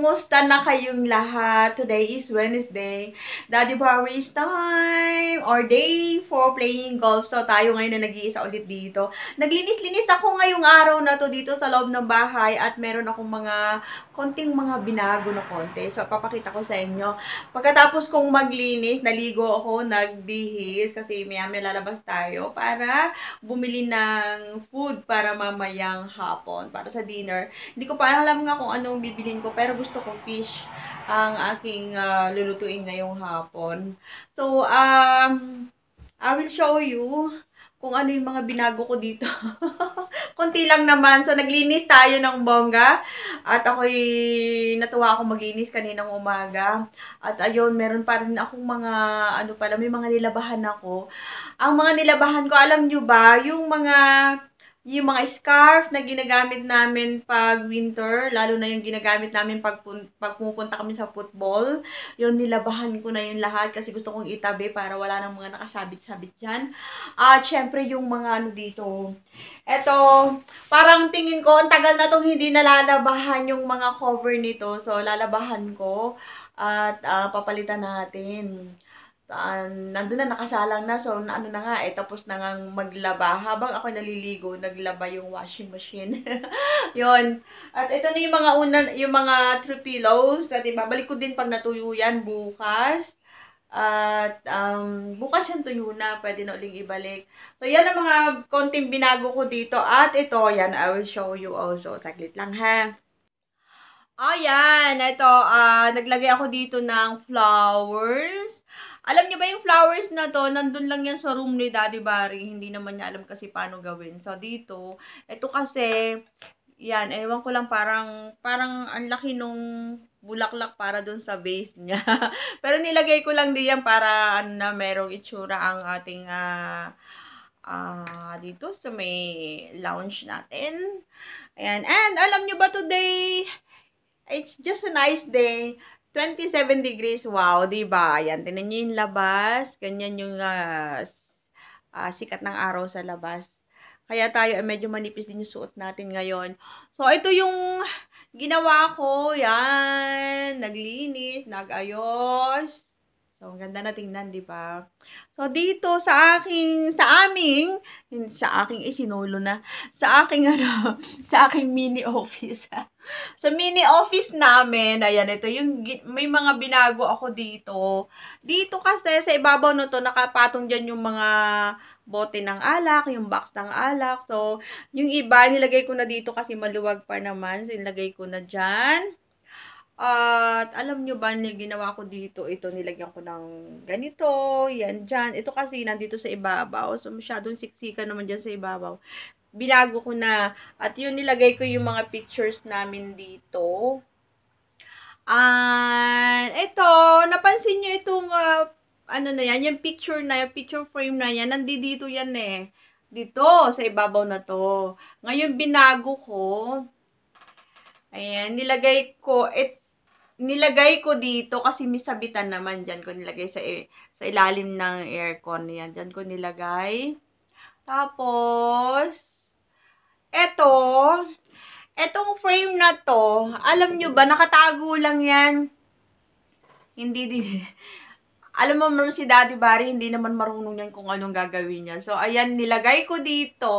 Kumusta na kayong lahat? Today is Wednesday. Daddy Barry's time or day for playing golf. So, tayo ngayon na nag-iisa ulit dito. Naglinis-linis ako ngayong araw na to dito sa loob ng bahay at meron akong mga konting mga binago na konti. So, papakita ko sa inyo. Pagkatapos kong maglinis, naligo ako, nagbihis kasi may may lalabas tayo para bumili ng food para mamayang hapon, para sa dinner. Hindi ko pa alam nga kung anong bibilin ko pero gusto ko fish ang aking uh, lulutuin ngayong hapon. So, um, I will show you kung ano yung mga binago ko dito. Konti lang naman. So, naglinis tayo ng bongga. At ako'y natuwa ako maglinis kaninang umaga. At ayun, meron pa rin akong mga, ano pala, may mga nilabahan ako. Ang mga nilabahan ko, alam nyo ba, yung mga yung mga scarf na ginagamit namin pag winter, lalo na yung ginagamit namin pag, pag pumupunta kami sa football, yun nilabahan ko na yun lahat kasi gusto kong itabi para wala nang mga nakasabit-sabit dyan. At syempre yung mga ano dito, eto, parang tingin ko, ang tagal na tong hindi nalalabahan yung mga cover nito. So, lalabahan ko at uh, papalitan natin uh, nandun na, nakasalang na. So, na, ano na nga, eh, tapos na nga maglaba. Habang ako naliligo, naglaba yung washing machine. yon At ito na yung mga una, yung mga three pillows. At ibabalik ko din pag natuyo yan bukas. At um, bukas yan tuyo na, pwede na uling ibalik. So, yan ang mga konting binago ko dito. At ito, yan, I will show you also. Saglit lang ha. Ayan, ito, uh, naglagay ako dito ng flowers. Alam niyo ba yung flowers na to, nandun lang yan sa room ni Daddy Barry. Hindi naman niya alam kasi paano gawin. So, dito, ito kasi, yan, ewan ko lang parang, parang ang laki nung bulaklak para dun sa base niya. Pero nilagay ko lang diyan para, ano na, merong itsura ang ating, ah, uh, uh, dito sa may lounge natin. Ayan. And, alam nyo ba today, it's just a nice day. 27 degrees, wow, di ba? Ayan, tinan niyo yung labas. Ganyan yung uh, uh, sikat ng araw sa labas. Kaya tayo ay medyo manipis din yung suot natin ngayon. So, ito yung ginawa ko. Yan, naglinis, nagayos. So, ang ganda na tingnan, di ba? So, dito sa aking, sa aming, sa aking isinulo na, sa aking, ano, sa aking mini office sa mini office namin, ayan, ito yung, may mga binago ako dito. Dito kasi, sa ibabaw na to, nakapatong dyan yung mga bote ng alak, yung box ng alak. So, yung iba, nilagay ko na dito kasi maluwag pa naman. So, nilagay ko na dyan. At alam nyo ba, ginawa ko dito, ito nilagyan ko ng ganito, yan dyan. Ito kasi nandito sa ibabaw. So, masyadong siksikan naman dyan sa ibabaw binago ko na. At yun, nilagay ko yung mga pictures namin dito. And, ito, napansin nyo itong, uh, ano na yan, yung picture na, yung picture frame na yan, nandito yan eh. Dito, sa ibabaw na to. Ngayon, binago ko. Ayan, nilagay ko, it, nilagay ko dito kasi may sabitan naman dyan ko nilagay sa, sa ilalim ng aircon. Yan, dyan ko nilagay. Tapos, eto, etong frame na to, alam nyo ba, nakatago lang yan. Hindi din, alam mo naman si Daddy Barry, hindi naman marunong yan kung anong gagawin niya. So, ayan, nilagay ko dito,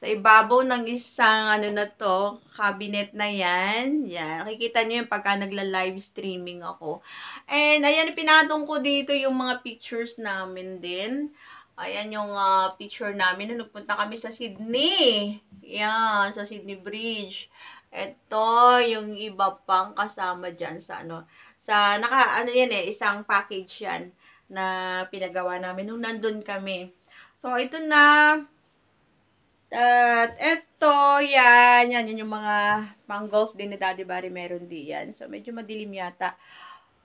sa ibabaw ng isang, ano na to, cabinet na yan. Yan, nakikita nyo yung pagka nagla-live streaming ako. And, ayan, pinatong ko dito yung mga pictures namin din. Ayan yung uh, picture namin nung nagpunta kami sa Sydney. Yan, sa Sydney Bridge. Ito, yung iba pang kasama dyan sa ano, sa, naka, ano yan eh, isang package yan na pinagawa namin nung nandun kami. So, ito na. At ito, yan, yan, yan yung mga pang golf din ni Daddy Barry meron di yan. So, medyo madilim yata.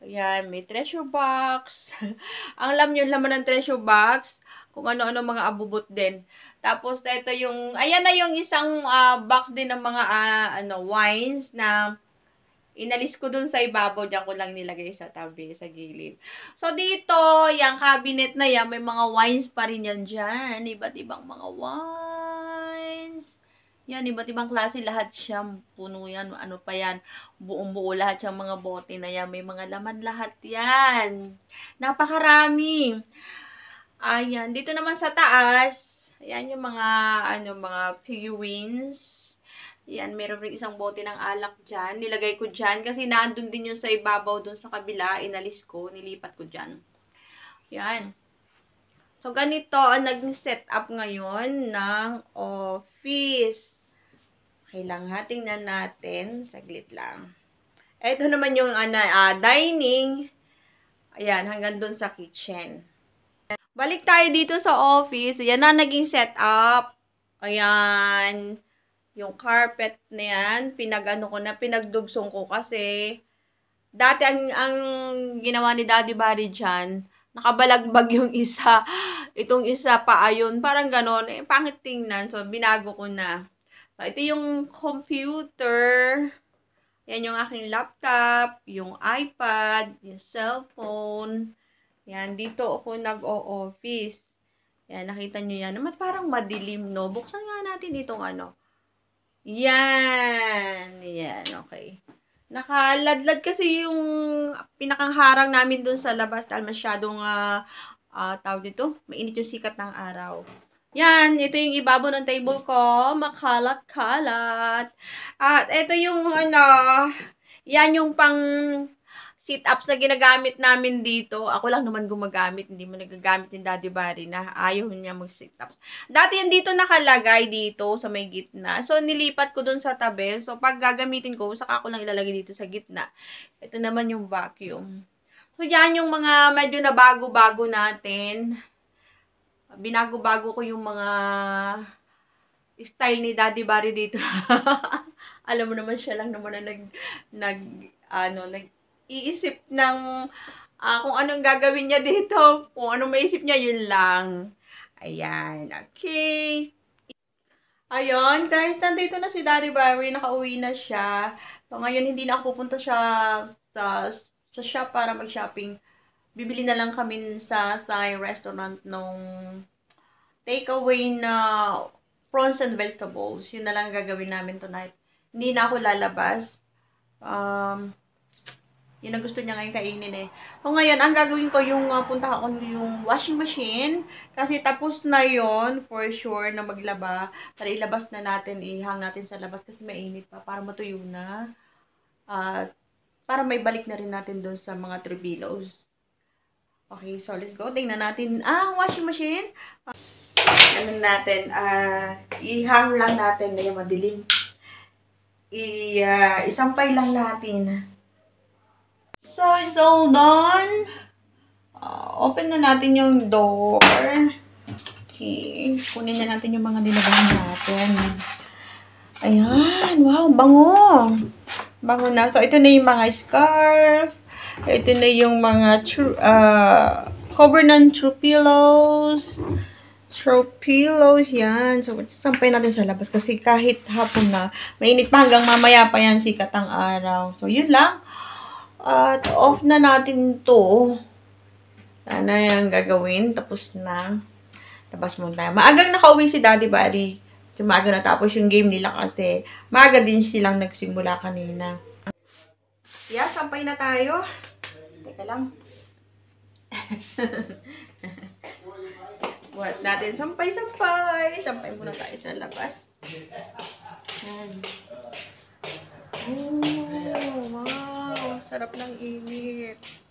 Ayan, may treasure box. Ang alam nyo, laman ng treasure box, kung ano-ano mga abubot din. Tapos, ito yung, ayan na yung isang uh, box din ng mga uh, ano, wines na inalis ko dun sa ibabaw. Diyan ko lang nilagay sa tabi, sa gilid. So, dito, yung cabinet na yan, may mga wines pa rin yan dyan. Iba't ibang mga wines. Yan, iba't ibang klase, lahat siya, puno yan, ano pa yan, buong buo lahat yung mga bote na yan, may mga laman lahat yan. Napakarami. Ayan, dito naman sa taas, ayan yung mga, ano, mga figurines. Yan, meron rin isang bote ng alak dyan. Nilagay ko dyan kasi naandun din yun sa ibabaw dun sa kabila. Inalis ko, nilipat ko dyan. Yan. So, ganito ang nag-set up ngayon ng office. Okay lang ha, tingnan natin. Saglit lang. Ito naman yung ah, dining. Ayan, hanggang dun sa kitchen. Balik tayo dito sa office. Yan na naging setup. Ayan. Yung carpet na yan, pinag-ano ko na, pinagdugsong ko kasi dati ang, ang ginawa ni Daddy Barry dyan, nakabalagbag yung isa. Itong isa pa ayun, parang ganon. Eh, pangit tingnan. So, binago ko na. So, ito yung computer. Yan yung aking laptop, yung iPad, yung cellphone. Yan, dito ako nag-o-office. Yan, nakita nyo yan. Naman parang madilim, no? Buksan nga natin itong ano. Yan. Yan, okay. Nakaladlad kasi yung pinakang harang namin dun sa labas dahil masyadong uh, uh, tawag dito, mainit yung sikat ng araw. Yan, ito yung ibabaw ng table ko, makalat-kalat. At ito yung ano, yan yung pang sit-ups na ginagamit namin dito. Ako lang naman gumagamit, hindi mo nagagamit ni Daddy Barry na ayaw niya mag-sit-ups. Dati yan dito nakalagay dito sa may gitna. So, nilipat ko dun sa tabi. So, pag gagamitin ko, saka ko lang ilalagay dito sa gitna. Ito naman yung vacuum. So, yan yung mga medyo na bago-bago natin. Binago-bago ko yung mga style ni Daddy Barry dito. Alam mo naman siya lang naman na nag, nag, ano, nag, iisip ng uh, kung anong gagawin niya dito. Kung anong maisip niya, yun lang. Ayan. Okay. Ayun, guys, nandito na si Daddy Barry. Nakauwi na siya. So, ngayon, hindi na ako pupunta siya sa, sa shop para mag-shopping. Bibili na lang kami sa Thai restaurant nung takeaway na prawns and vegetables. Yun na lang gagawin namin tonight. Hindi na ako lalabas. Um, yun ang gusto niya ngayon kainin eh. So, ngayon, ang gagawin ko yung uh, punta ako yung washing machine. Kasi tapos na yon for sure na maglaba. Para ilabas na natin, ihang natin sa labas kasi mainit pa. Para matuyo na. At uh, para may balik na rin natin doon sa mga tribilos. Okay, so let's go. Tingnan natin ang ah, washing machine. Uh, ano natin, uh, ihang lang natin. Ngayon, madilim. I, uh, isampay lang natin. So, it's all done. Uh, open na natin yung door. Okay. Kunin na natin yung mga nilabang natin. Ayan. Wow, bango. Bango na. So, ito na yung mga scarf. Ito na yung mga uh, cover ng true pillows. True pillows. Yan. So, sampay natin sa labas. Kasi kahit hapon na, mainit pa hanggang mamaya pa yan sikat ang araw. So, yun lang. At off na natin to. Sana yung gagawin. Tapos na. Tapos muna tayo. Maagang nakauwi si Daddy Barry. Maaga natapos yung game nila kasi maaga din silang nagsimula kanina. Yeah, sampay na tayo. Teka lang. What natin? Sampay-sampay. Sampay muna tayo sa labas. Yan. Oh, wow. Sarap ng init.